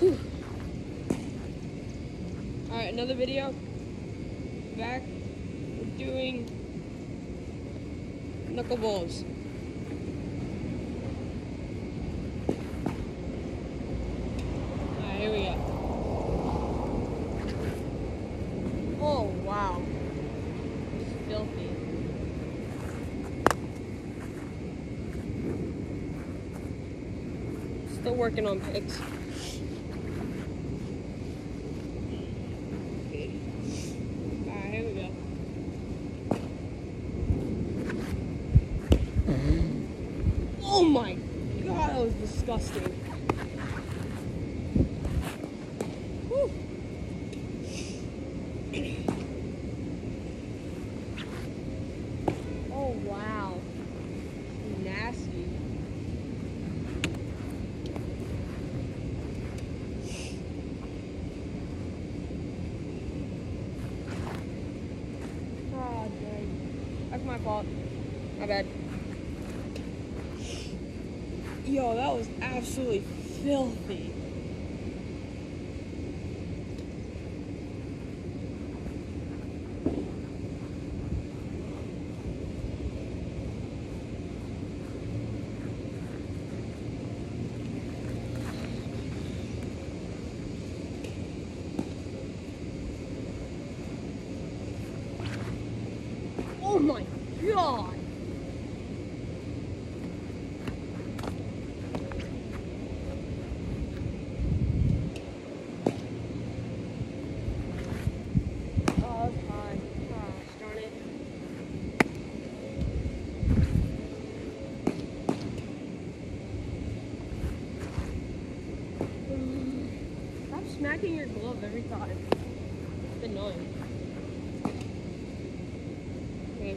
Alright, another video. Back. We're doing knuckleballs. Alright, here we go. Oh wow. It's filthy. Still working on pics. Okay. Alright, here we go. Oh my god, that was disgusting. Oh wow. Nasty. Oh dang. That's my fault. My bad. Yo, that was absolutely filthy. Oh my god! Oh, that's fine. Gosh, darn it. Stop smacking your glove every time. It's annoying. Okay.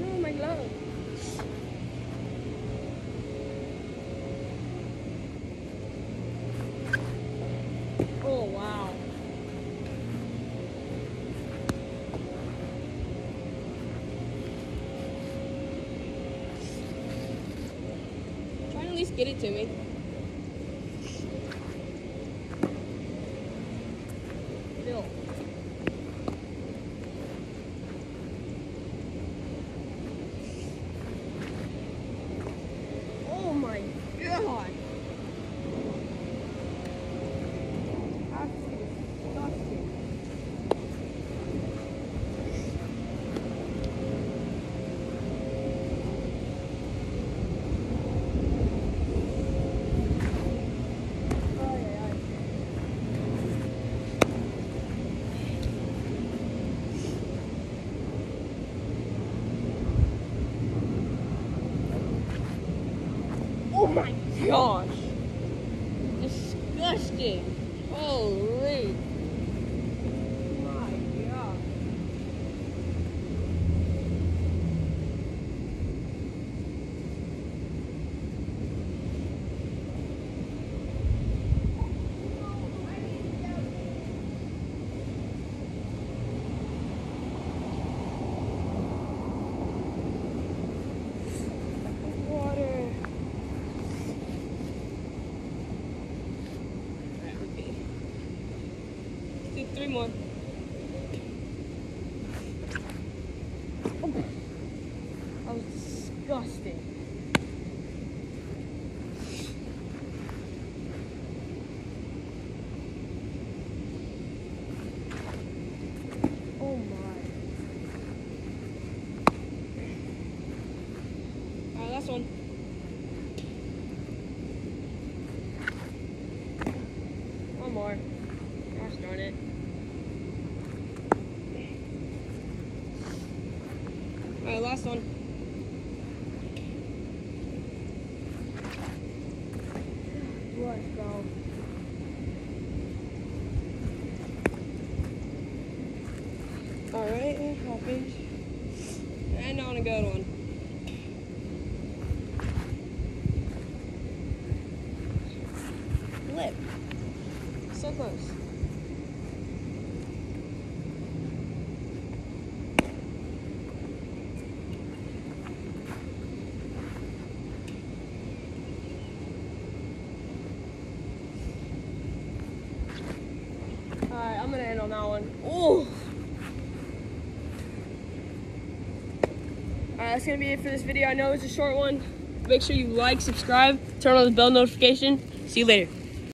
Oh, my glove. Oh, wow. Try and at least get it to me. Bill. Oh my god! Absolutely disgusting. Ay, ay, ay. Oh my gosh! Disgusting! Holy! My god! Water. Alright, okay. Do three more. Oh, that was disgusting. Oh my. Alright, one. One more. Gosh darn it. Last one. Let's go. Alright, happened. And on a good one. lip. So close. Alright, I'm gonna end on that one. Oh! Alright, that's gonna be it for this video. I know it's a short one. Make sure you like, subscribe, turn on the bell notification. See you later.